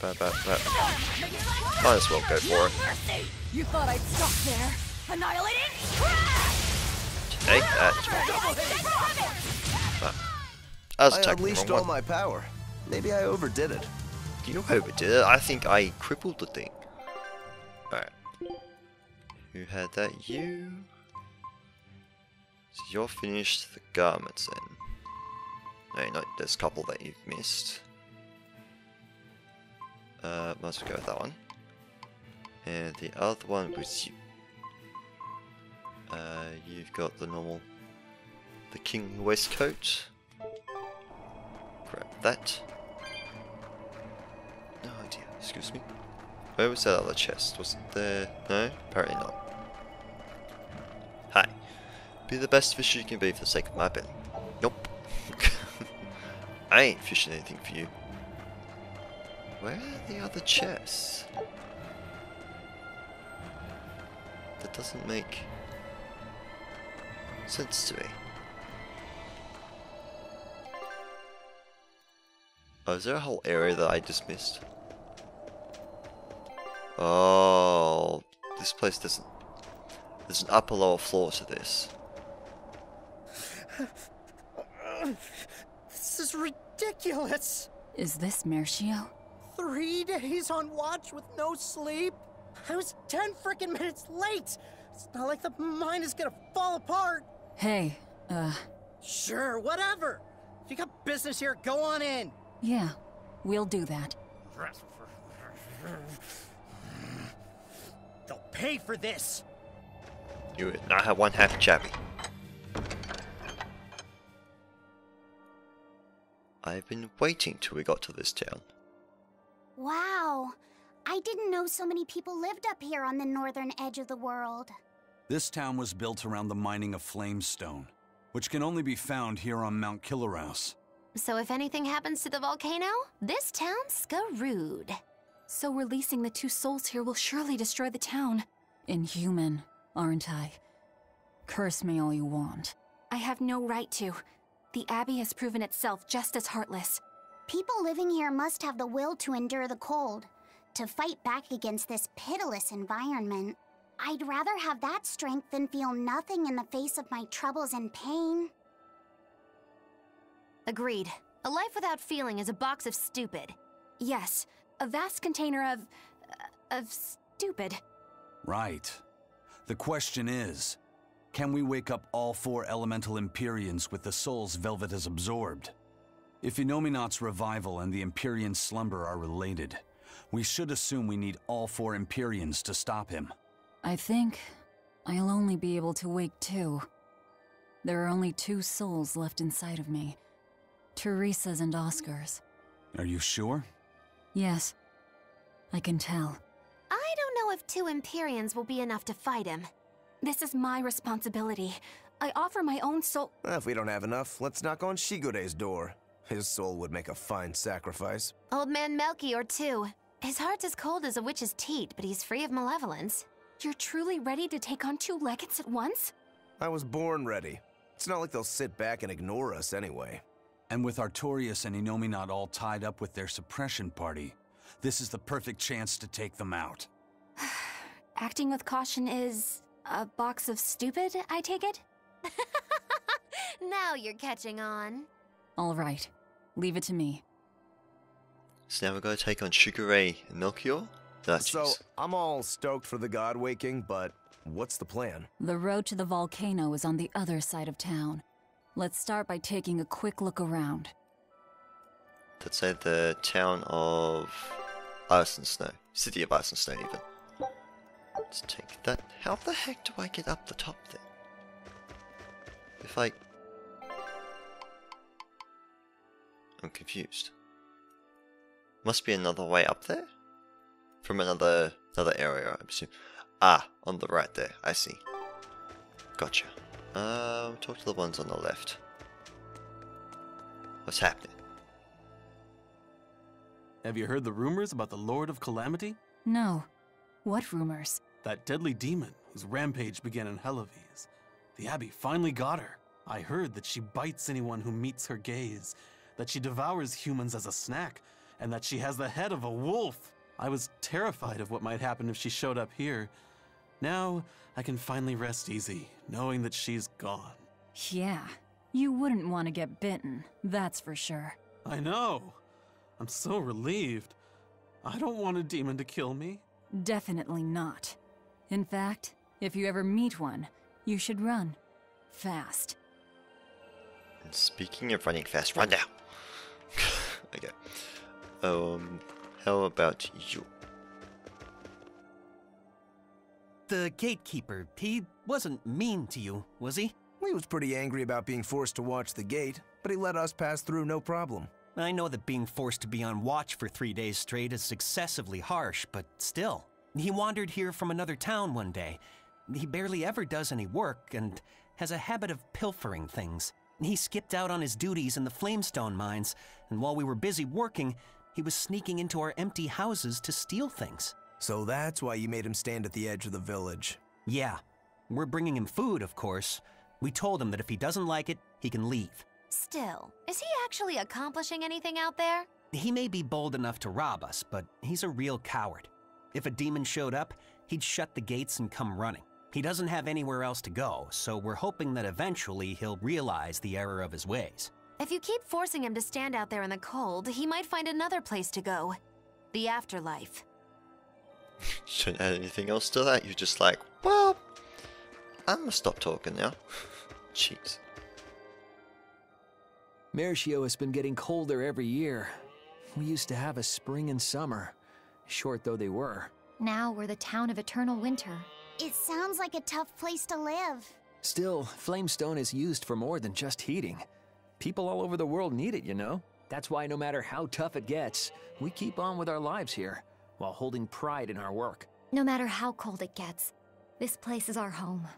But, but, but. Might as well go for it. Mercy! You thought I'd stop there? Annihilating? Take that. Ah. I was I attacking the unleashed wrong all my power. Maybe I overdid it. You know how we did it? I think I crippled the thing. Alright. Who had that? You. So you're finished the garments then. No, no, there's a couple that you've missed. Uh, might go with that one. And the other one was you. Uh, you've got the normal, the king waistcoat. Grab that. No idea. Excuse me. Where was that other chest? Was it there? No? Apparently not. Hi. Be the best fisher you can be for the sake of my belly. Nope. I ain't fishing anything for you. Where are the other chests? That doesn't make sense to me. Oh, is there a whole area that I just missed? Oh, this place doesn't. There's an upper lower floor to this. This is ridiculous. Is this Meirchio? Three days on watch with no sleep? I was ten freaking minutes late. It's not like the mine is gonna fall apart. Hey, uh, Sure, whatever. If you got business here, go on in. yeah, we'll do that. They'll pay for this. You would not have one happy chappy. I've been waiting till we got to this town. Wow. I didn't know so many people lived up here on the northern edge of the world. This town was built around the mining of flamestone, which can only be found here on Mount Killaraus. So if anything happens to the volcano, this town's screwed. So releasing the two souls here will surely destroy the town. Inhuman, aren't I? Curse me all you want. I have no right to. The Abbey has proven itself just as heartless. People living here must have the will to endure the cold, to fight back against this pitiless environment. I'd rather have that strength than feel nothing in the face of my troubles and pain. Agreed. A life without feeling is a box of stupid. Yes, a vast container of. uh, of stupid. Right. The question is, can we wake up all four elemental Empyreans with the souls Velvet has absorbed? If Innominat's revival and the Empyrean slumber are related, we should assume we need all four Empyreans to stop him. I think I'll only be able to wake two. There are only two souls left inside of me Teresa's and Oscar's. Are you sure? Yes, I can tell. I don't know if two Empyreans will be enough to fight him. This is my responsibility. I offer my own soul. If we don't have enough, let's knock on Shigure's door. His soul would make a fine sacrifice. Old man Melchior, too. His heart's as cold as a witch's teat, but he's free of malevolence. You're truly ready to take on two legates at once? I was born ready. It's not like they'll sit back and ignore us anyway. And with Artorius and Innominat all tied up with their suppression party, this is the perfect chance to take them out. Acting with caution is. a box of stupid, I take it? Now you're catching on. All right. Leave it to me. So now we're going to take on Sugar Ray and Melchior? That's So, I'm all stoked for the god waking, but what's the plan? The road to the volcano is on the other side of town. Let's start by taking a quick look around. Let's say the town of Ice and Snow. City of Ice and Snow, even. Let's take that. How the heck do I get up the top then? If I. I'm confused. Must be another way up there? From another another area, I assume. Ah, on the right there. I see. Gotcha. Um, talk to the ones on the left. What's happening? Have you heard the rumors about the Lord of Calamity? No. What rumors? That deadly demon whose rampage began in Hellawes. The Abbey finally got her. I heard that she bites anyone who meets her gaze, that she devours humans as a snack, and that she has the head of a wolf. I was terrified of what might happen if she showed up here. Now, I can finally rest easy, knowing that she's gone. Yeah, you wouldn't want to get bitten, that's for sure. I know. I'm so relieved. I don't want a demon to kill me. Definitely not. In fact, if you ever meet one, you should run. Fast. And speaking of running fast, run now. Okay. Um, how about you? The gatekeeper, he wasn't mean to you, was he? He was pretty angry about being forced to watch the gate, but he let us pass through no problem. I know that being forced to be on watch for three days straight is excessively harsh, but still. He wandered here from another town one day. He barely ever does any work and has a habit of pilfering things. He skipped out on his duties in the Flamestone mines, and while we were busy working, he was sneaking into our empty houses to steal things. So that's why you made him stand at the edge of the village. Yeah. We're bringing him food, of course. We told him that if he doesn't like it, he can leave. Still, is he actually accomplishing anything out there? He may be bold enough to rob us, but he's a real coward. If a demon showed up, he'd shut the gates and come running. He doesn't have anywhere else to go, so we're hoping that eventually he'll realize the error of his ways. If you keep forcing him to stand out there in the cold, he might find another place to go. The afterlife. Shouldn't add anything else to that. You're just like, well, I'm gonna stop talking now. Jeez. Meirchio has been getting colder every year. We used to have a spring and summer, short though they were. Now we're the town of eternal winter. It sounds like a tough place to live. Still, Flamestone is used for more than just heating. People all over the world need it, you know? That's why no matter how tough it gets, we keep on with our lives here, while holding pride in our work. No matter how cold it gets, this place is our home.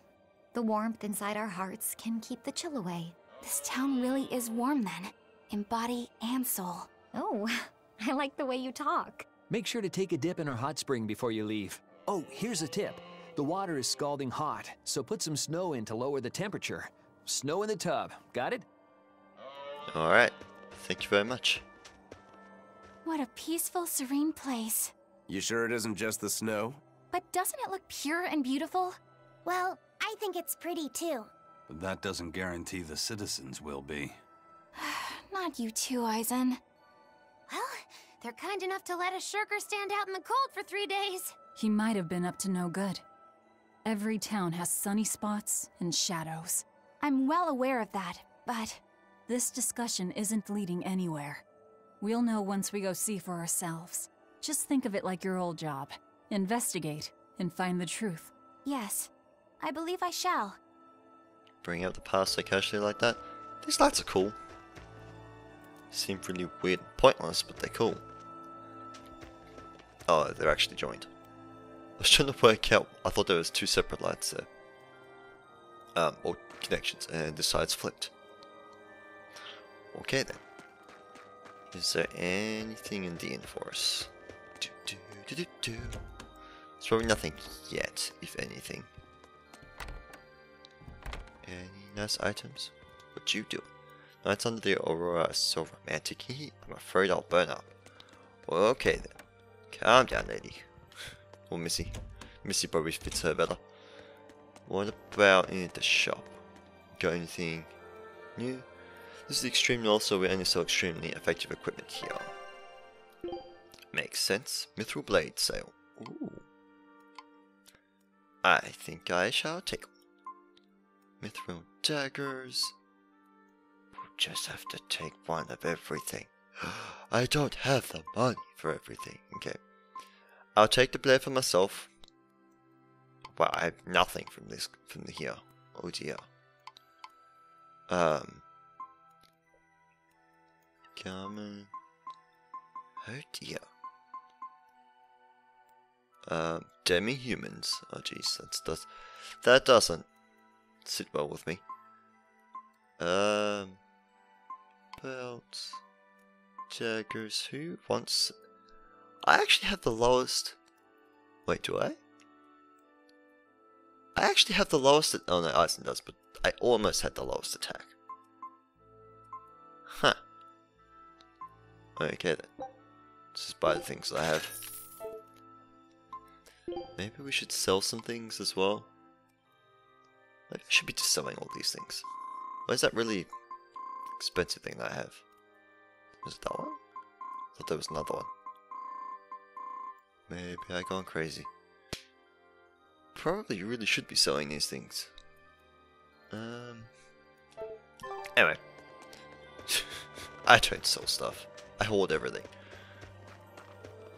The warmth inside our hearts can keep the chill away. This town really is warm then, in body and soul. Oh, I like the way you talk. Make sure to take a dip in our hot spring before you leave. Oh, here's a tip. The water is scalding hot, so put some snow in to lower the temperature. Snow in the tub, got it? Alright. Thank you very much. What a peaceful, serene place. You sure it isn't just the snow? But doesn't it look pure and beautiful? Well, I think it's pretty too. But that doesn't guarantee the citizens will be. Not you too, Eizen. Well, they're kind enough to let a shirker stand out in the cold for three days. He might have been up to no good. Every town has sunny spots and shadows. I'm well aware of that, but this discussion isn't leading anywhere. We'll know once we go see for ourselves. Just think of it like your old job. Investigate and find the truth. Yes, I believe I shall. Bring out the past so casually like that. These lights are cool. Seem really weird and pointless, but they're cool. Oh, they're actually joined. I was trying to work out, I thought there was two separate lights there. Um, or connections, and the sides flipped. Okay then. Is there anything in the inn for? Do, do, do, do, do. There's probably nothing yet, if anything. Any nice items? What you do? Nights under the aurora are so romantic I'm afraid I'll burn up. Okay then. Calm down, lady. Or Missy. Missy probably fits her better. What about in the shop? Got anything new? This is the extreme north, so we only sell extremely effective equipment here. Makes sense. Mithril blade sale. Ooh. I think I shall take Mithril daggers. We'll just have to take one of everything. I don't have the money for everything. Okay. I'll take the blade for myself. Well, I have nothing from this from here. Oh dear. Um. Come Oh dear. Um, demi-humans. Oh jeez, that's does that doesn't sit well with me. Um, belts, jaggers. Who wants? I actually have the lowest. Wait, do I? I actually have the lowest. Oh no, Eizen does, but I almost had the lowest attack. Huh. Okay then. Just buy the things I have. Maybe we should sell some things as well. I should be just selling all these things. Why is that really expensive thing that I have? Was it that one? I thought there was another one. Maybe I've gone crazy. Probably you really should be selling these things. Um. Anyway. I don't sell stuff. I hoard everything.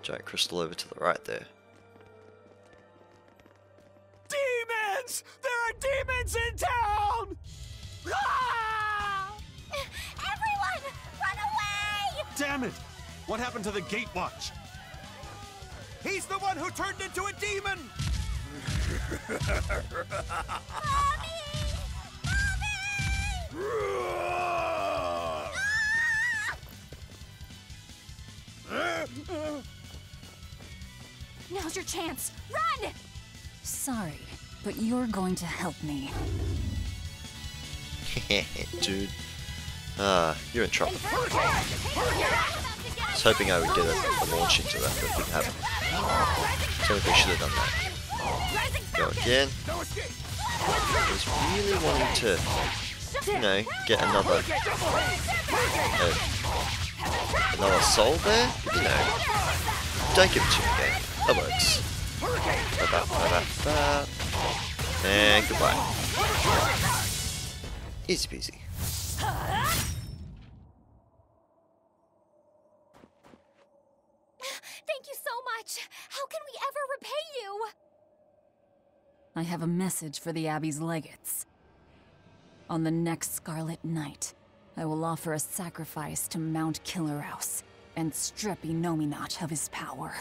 Giant crystal over to the right there. Demons! There are demons in town! Ah! Everyone, run away! Damn it! What happened to the gate watch? He's the one who turned into a demon! Mommy! Mommy! Now's your chance. Run! Sorry, but you're going to help me. Dude. Ah, you're in trouble. I was hoping I would get a, a launch into that, but it didn't happen. So they should have done that. Go again. I was really wanting to, you know, get another, uh, another soul there. You know, don't give it to me again. That works. -ba -ba -ba. And goodbye. Easy peasy. Thank you so much. How can we ever repay you? I have a message for the Abbey's legates. On the next Scarlet Night, I will offer a sacrifice to Mount Killaraus and strip Innominat of his power.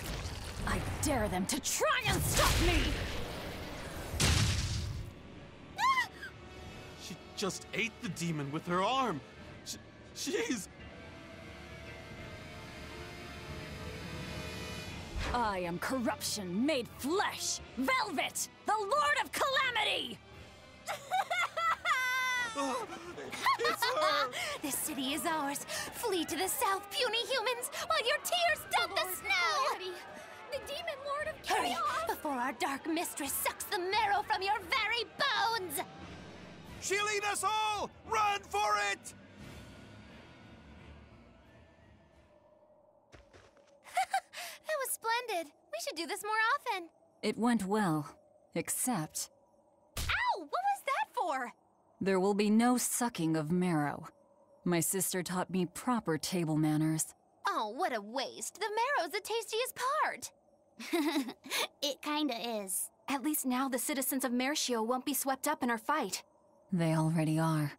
I dare them to try and stop me! She just ate the demon with her arm. Sh she's. I am corruption made flesh! Velvet! The Lord of Calamity! It's uh, her! This city is ours. Flee to the south, puny humans, while your tears dump the snow! The Demon Lord of Hurry, Chaos! before our dark mistress sucks the marrow from your very bones! She'll eat us all! Run for it! Splendid. We should do this more often. It went well, except Ow! What was that for? there will be no sucking of marrow. My sister taught me proper table manners. Oh, what a waste. The marrow's the tastiest part. it kinda is. At least now the citizens of Meirchio won't be swept up in our fight. They already are.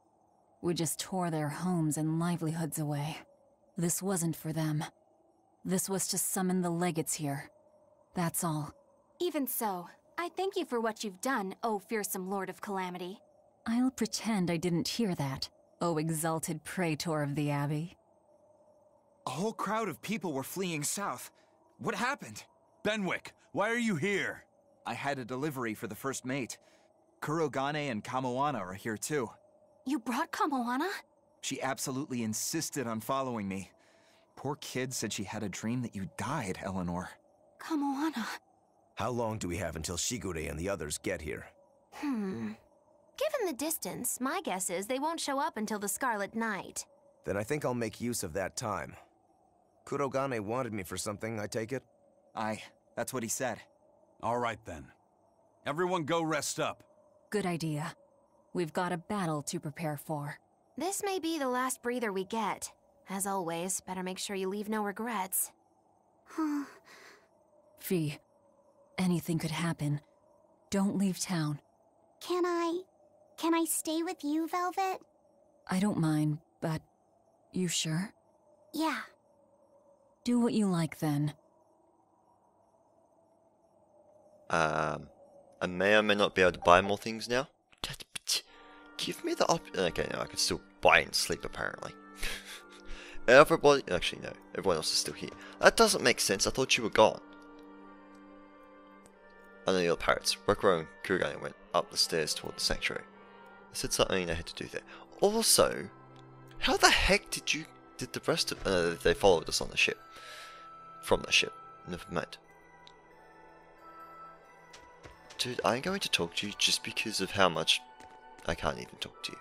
We just tore their homes and livelihoods away. This wasn't for them. This was to summon the legates here. That's all. Even so, I thank you for what you've done, O fearsome Lord of Calamity. I'll pretend I didn't hear that, O exalted praetor of the Abbey. A whole crowd of people were fleeing south. What happened? Benwick, why are you here? I had a delivery for the first mate. Kurogane and Kamoana are here too. You brought Kamoana? She absolutely insisted on following me. Poor kid said she had a dream that you died, Eleanor. Kamoana. How long do we have until Shigure and the others get here? Hmm. Given the distance, my guess is they won't show up until the Scarlet Night. Then I think I'll make use of that time. Kurogane wanted me for something, I take it? Aye, that's what he said. All right then. Everyone go rest up. Good idea. We've got a battle to prepare for. This may be the last breather we get. As always, better make sure you leave no regrets. Huh. Phi, anything could happen. Don't leave town. Can I... Can I stay with you, Velvet? I don't mind, but you sure? Yeah. Do what you like then. Um, I may or may not be able to buy more things now. Give me the op- Okay, no, I can still buy and sleep apparently. Everybody- actually no, everyone else is still here. That doesn't make sense, I thought you were gone. I know you're pirates. Rokurou and Kurogane went up the stairs toward the sanctuary. I said something I had to do there. Also, how the heck did you- did the rest of- uh, they followed us on the ship. from the ship. Never mind. Dude, I'm going to talk to you just because of how much I can't even talk to you.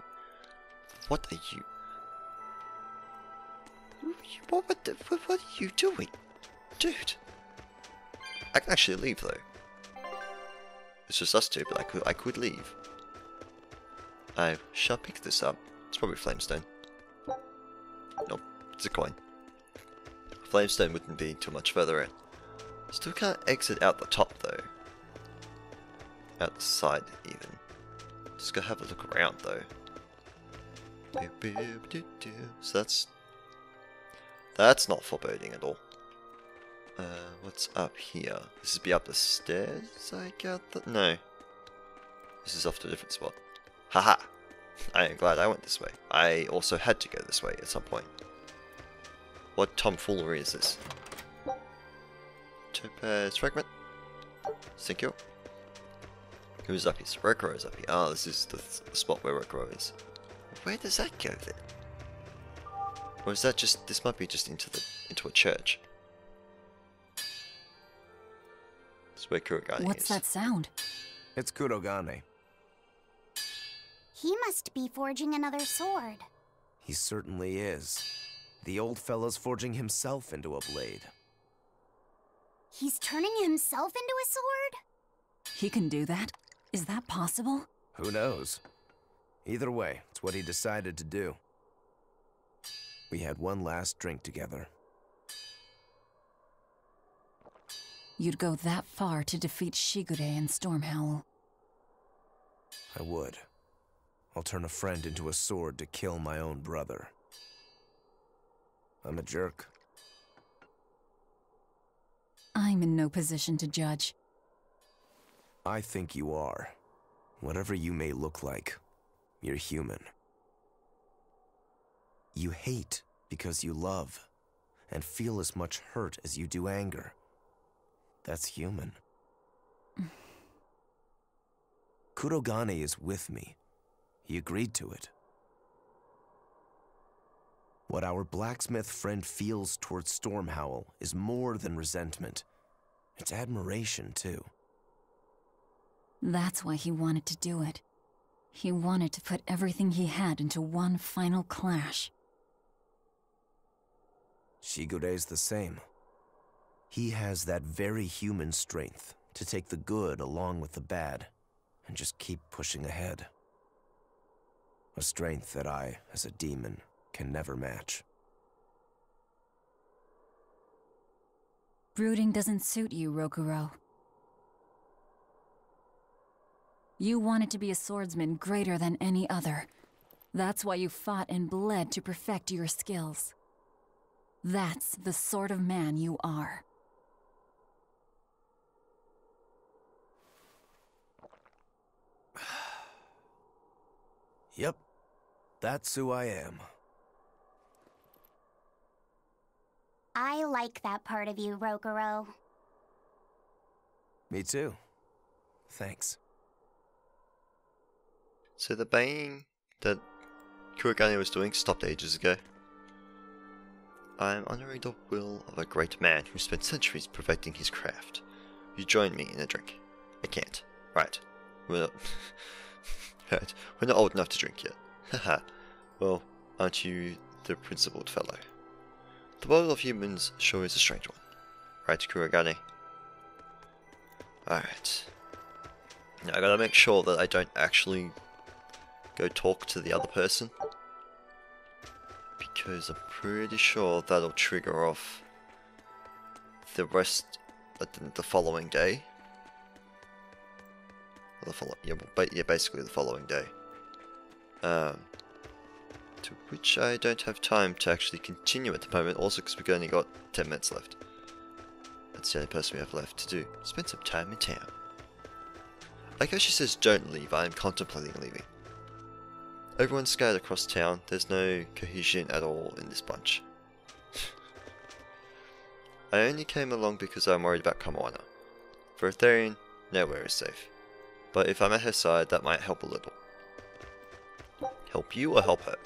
What are you? What, what, the, what, what are you doing? Dude. I can actually leave though. It's just us two, but I could I could leave. I shall pick this up. It's probably flamestone. Nope, it's a coin. Flamestone wouldn't be too much further in. Still can't exit out the top though. Out the side even. Just gotta have a look around though. So that's that's not foreboding at all. Uh, what's up here? This is be up the stairs, I got that? No. This is off to a different spot. Haha! I am glad I went this way. I also had to go this way at some point. What tomfoolery is this? Topaz fragment? Thank you. Who's up here? Rokurou is up here. Ah, oh, this is the, th the spot where Rokurou is. Where does that go then? Or is that just, this might be just into the, into a church. That's where Kurogane What's is. that sound? It's Kurogane. He must be forging another sword. He certainly is. The old fellow's forging himself into a blade. He's turning himself into a sword? He can do that? Is that possible? Who knows? Either way, it's what he decided to do. We had one last drink together. You'd go that far to defeat Shigure and Stormhowl. I would. I'll turn a friend into a sword to kill my own brother. I'm a jerk. I'm in no position to judge. I think you are. Whatever you may look like, you're human. You hate because you love, and feel as much hurt as you do anger. That's human. Kurogane is with me. He agreed to it. What our blacksmith friend feels towards Stormhowl is more than resentment. It's admiration, too. That's why he wanted to do it. He wanted to put everything he had into one final clash. Shigure's the same. He has that very human strength to take the good along with the bad and just keep pushing ahead. A strength that I, as a demon, can never match. Brooding doesn't suit you, Rokurou. You wanted to be a swordsman greater than any other. That's why you fought and bled to perfect your skills. That's the sort of man you are. Yep, that's who I am. I like that part of you, Rokurou. Me too. Thanks. So the baying that Kurogane was doing stopped ages ago. I am honoring the will of a great man who spent centuries perfecting his craft. You join me in a drink. I can't. Right. We're not, right. We're not old enough to drink yet. Haha. well, aren't you the principled fellow? The world of humans sure is a strange one. Right, Kurogane? Alright. Now I gotta make sure that I don't actually go talk to the other person. Because I'm pretty sure that'll trigger off the rest the, following day. the follow yeah, but yeah, basically the following day. Um, to which I don't have time to actually continue at the moment, also because we've only got 10 minutes left. That's the only person we have left to do. Spend some time in town. Like how she says don't leave, I am contemplating leaving. Everyone's scattered across town, there's no cohesion at all in this bunch. I only came along because I'm worried about Kamoana. For Etherian, nowhere is safe. But if I'm at her side, that might help a little. Help you or help her?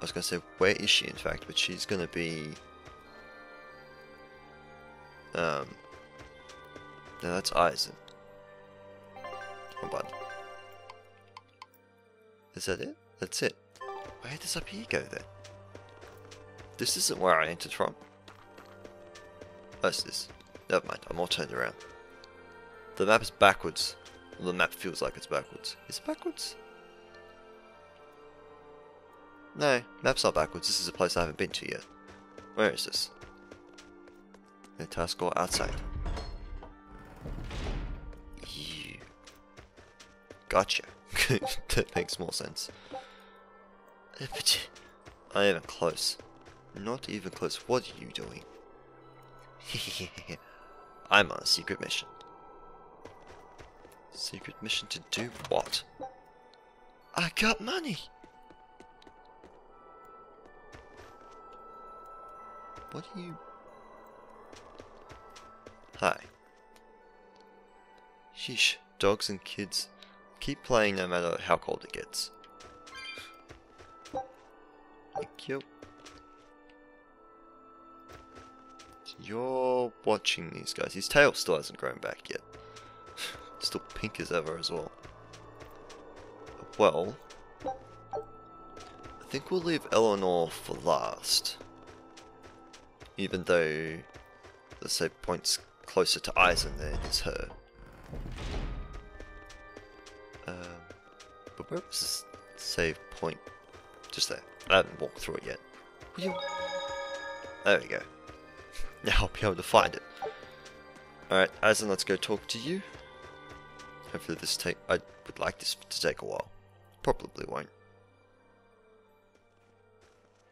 I was gonna say, where is she in fact, but she's gonna be Um. No, that's Eizen. Oh, bud. Is that it? That's it. Where does up here go then? This isn't where I entered from. Oh, What's this? Never mind, I'm all turned around. The map is backwards. Well, the map feels like it's backwards. Is it backwards? No, map's not backwards. This is a place I haven't been to yet. Where is this? The task or outside. You. Gotcha. that makes more sense. Uh, I am close. Not even close. What are you doing? I'm on a secret mission. Secret mission to do what? I got money! What are you... Hi. Sheesh, dogs and kids keep playing no matter how cold it gets. Thank you. You're watching these guys. His tail still hasn't grown back yet. still pink as ever as well. Well, I think we'll leave Eleanor for last. Even though the save point's closer to Eizen than is her. Where was the save point? Just there. I haven't walked through it yet. There we go. Now I'll be able to find it. Alright, Eizen, let's go talk to you. Hopefully this take I would like this to take a while. Probably won't.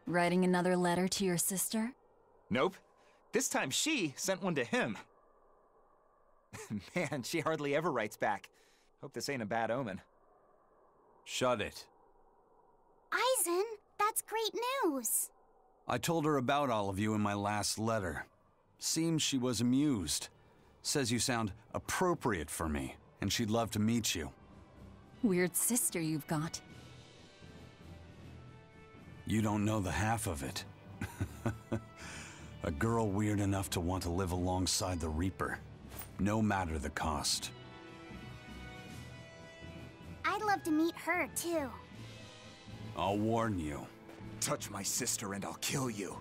Writing another letter to your sister? Nope. This time she sent one to him. Man, she hardly ever writes back. Hope this ain't a bad omen. Shut it. Eizen, that's great news. I told her about all of you in my last letter. Seems she was amused. Says you sound appropriate for me, and she'd love to meet you. Weird sister you've got. You don't know the half of it. A girl weird enough to want to live alongside the Reaper, no matter the cost. I'd love to meet her, too. I'll warn you. Touch my sister and I'll kill you.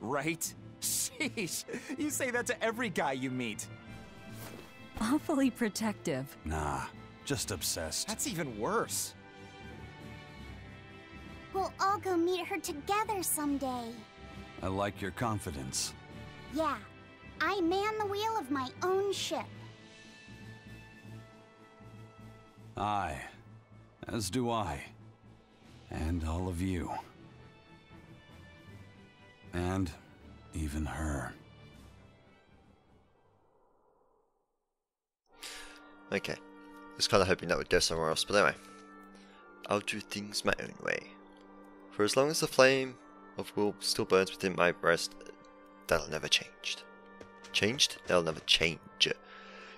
Right? Sheesh, you say that to every guy you meet. Awfully protective. Nah, just obsessed. That's even worse. We'll all go meet her together someday. I like your confidence. Yeah, I man the wheel of my own ship. Aye, as do I. And all of you. And even her. Okay. I Was kind of hoping that would go somewhere else, but anyway. I'll do things my own way. For as long as the flame of will still burns within my breast, that'll never change. Changed? That'll never change.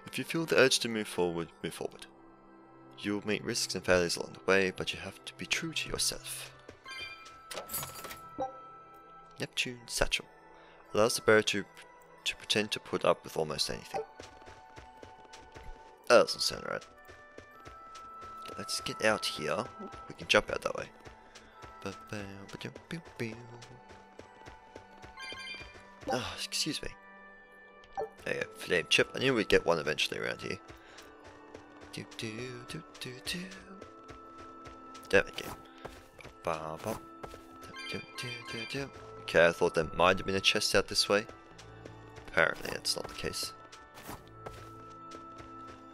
If you feel the urge to move forward, move forward. You'll meet risks and failures along the way, but you have to be true to yourself. Neptune Satchel. Allows the bearer to, to pretend to put up with almost anything. Oh, that doesn't sound right. Let's get out here. We can jump out that way. Oh, excuse me. There you go, flame chip. I knew we'd get one eventually around here. Do do do do do. Damn it, game. Ba, ba, do, do, do, do. Okay, I thought there might have been a chest out this way. Apparently, that's not the case.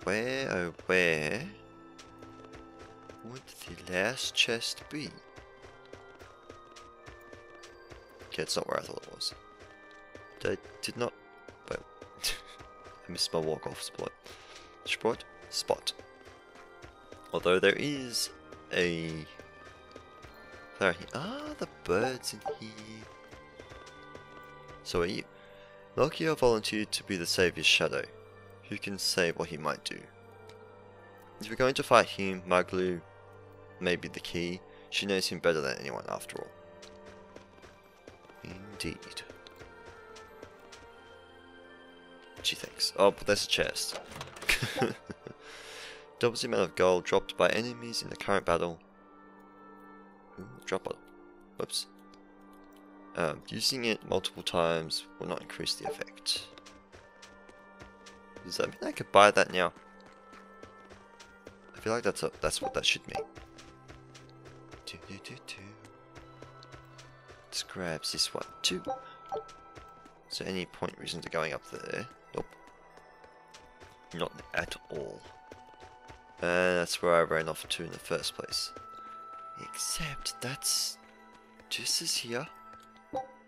Where, oh where would the last chest be? Okay, it's not where I thought it was. I did not... Wait. I missed my walk-off spot. Spot? Spot. Although there is a... There, ah, the birds in here. So are you? Volunteered to be the Savior's shadow. Who can say what he might do? If we're going to fight him, Magilou may be the key. She knows him better than anyone after all. Indeed. She thinks. Oh, but there's a chest. Doubles the amount of gold dropped by enemies in the current battle. Ooh, drop bottle. Whoops. Um, using it multiple times will not increase the effect. Does that mean I could buy that now? I feel like that's a, that's what that should mean. Do, do, do, do. Let's grab this one too. So any point reason to going up there? Nope. Not at all. And that's where I ran off to in the first place. Except that's... This is here.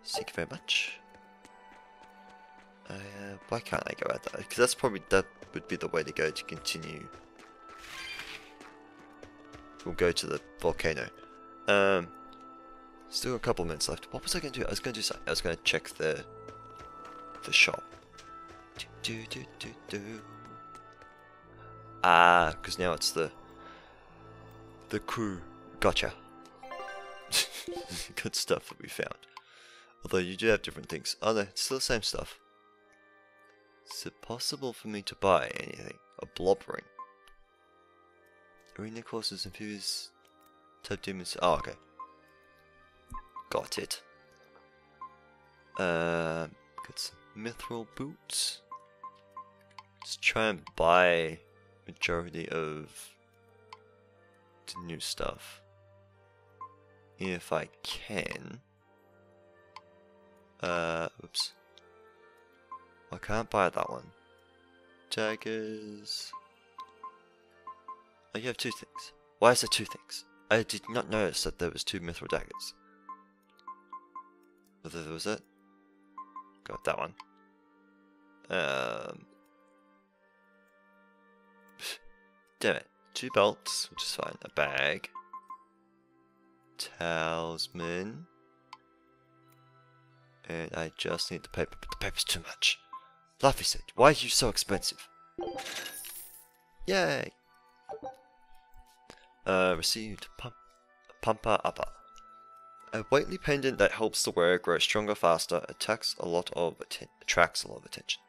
Thank you very much. Uh, why can't I go out that? Because that's probably, that would be the way to go to continue. We'll go to the volcano. Um, still a couple minutes left. What was I going to do? I was going to do something. I was going to check the the shop. Do, do, do, do, do. Ah, because now it's the the crew. Gotcha. Good stuff that we found. Although you do have different things. Oh no, it's still the same stuff. Is it possible for me to buy anything? A blob ring. Arena courses and infuse type demons. Oh, okay. Got it. Uh, got some mithril boots. Let's try and buy majority of the new stuff. If I can. Uh, oops. I can't buy that one. Daggers. Oh, you have two things. Why is there two things? I did not notice that there was two mithril daggers. Whether there was it? Got that one. Um. Damn it. Two belts, which is fine. A bag. Talisman. And I just need the paper, but the paper's too much. Luffy said, why are you so expensive? Yay! Uh, received pump, Pumpa Upper. A weighty pendant that helps the wearer grow stronger faster, attacks a lot of attracts a lot of attention.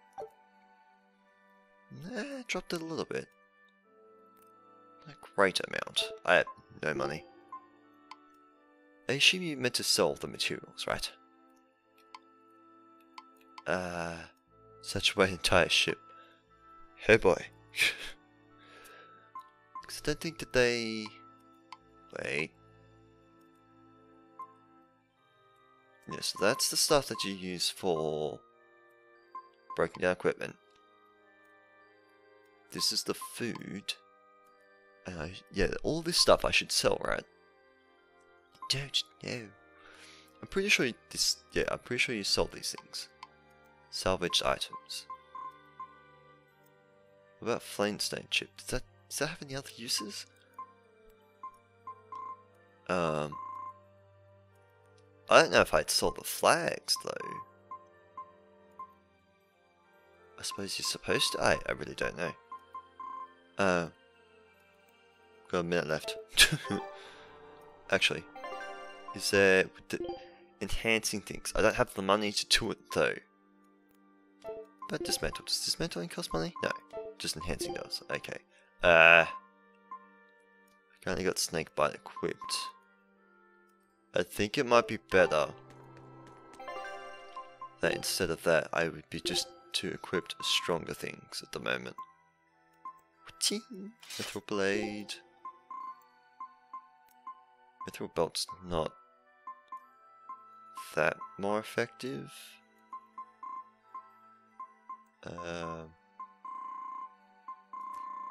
Dropped it a little bit. Great amount. I have no money. I assume you meant to sell the materials, right? Uh, such an entire ship. Hey boy. Because I don't think that they... Wait. Yeah, so that's the stuff that you use for breaking down equipment. This is the food. I, yeah, all this stuff I should sell, right? Don't know. I'm pretty sure you, this, yeah, I'm pretty sure you sell these things. Salvaged items. What about flamestone chip? Does that does that have any other uses? Um I don't know if I'd sold the flags though. I suppose you're supposed to. I I really don't know. Uh a minute left. Actually. Is there the enhancing things? I don't have the money to do it though. But dismantle. Does dismantling cost money? No. Just enhancing does. Okay. Uh, currently got snake bite equipped. I think it might be better that instead of that I would be just to equip stronger things at the moment. Mithril blade. Mithril belt's not that more effective. Um,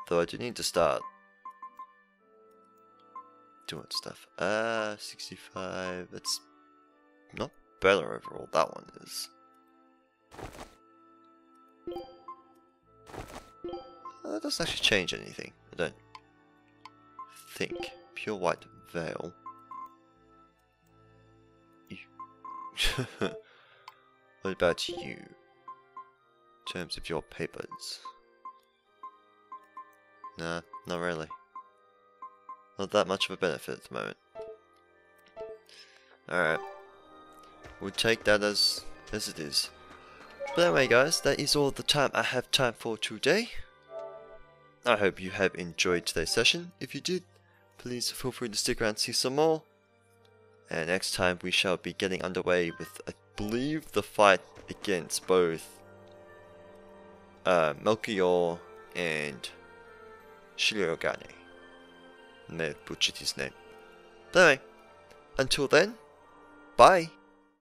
though I do need to start doing stuff. Uh, 65, it's not better overall, that one is. Uh, that doesn't actually change anything, I don't think. Pure white veil. what about you? In terms of your papers. Nah, not really. Not that much of a benefit at the moment. Alright. We'll take that as as it is. But anyway guys, that is all the time I have time for today. I hope you have enjoyed today's session. If you did, please feel free to stick around and see some more. And next time we shall be getting underway with, I believe, the fight against both uh, Melchior and Shirogane. May have butchered his name. But anyway, until then, bye!